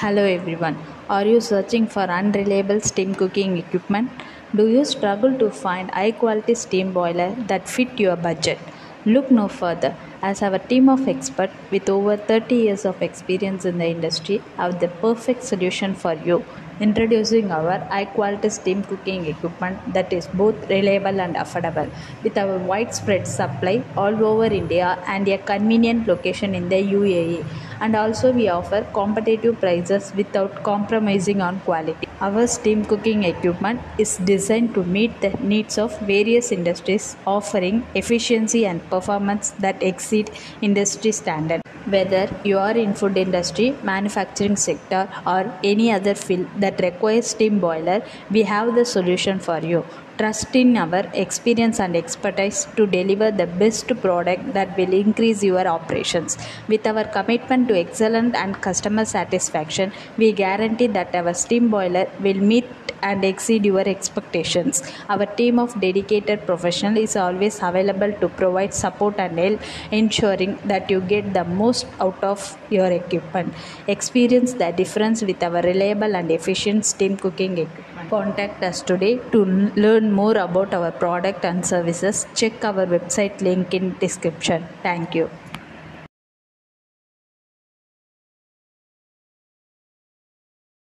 Hello everyone. Are you searching for unreliable steam cooking equipment? Do you struggle to find high quality steam boiler that fit your budget? Look no further as our team of experts with over 30 years of experience in the industry have the perfect solution for you. Introducing our high quality steam cooking equipment that is both reliable and affordable with our widespread supply all over India and a convenient location in the UAE and also we offer competitive prices without compromising on quality. Our steam cooking equipment is designed to meet the needs of various industries offering efficiency and performance that exceed industry standard. Whether you are in food industry, manufacturing sector or any other field that requires steam boiler, we have the solution for you. Trust in our experience and expertise to deliver the best product that will increase your operations. With our commitment to excellence and customer satisfaction, we guarantee that our steam boiler will meet and exceed your expectations. Our team of dedicated professionals is always available to provide support and help, ensuring that you get the most out of your equipment. Experience the difference with our reliable and efficient steam cooking equipment. Contact us today to learn more about our product and services. Check our website link in description. Thank you.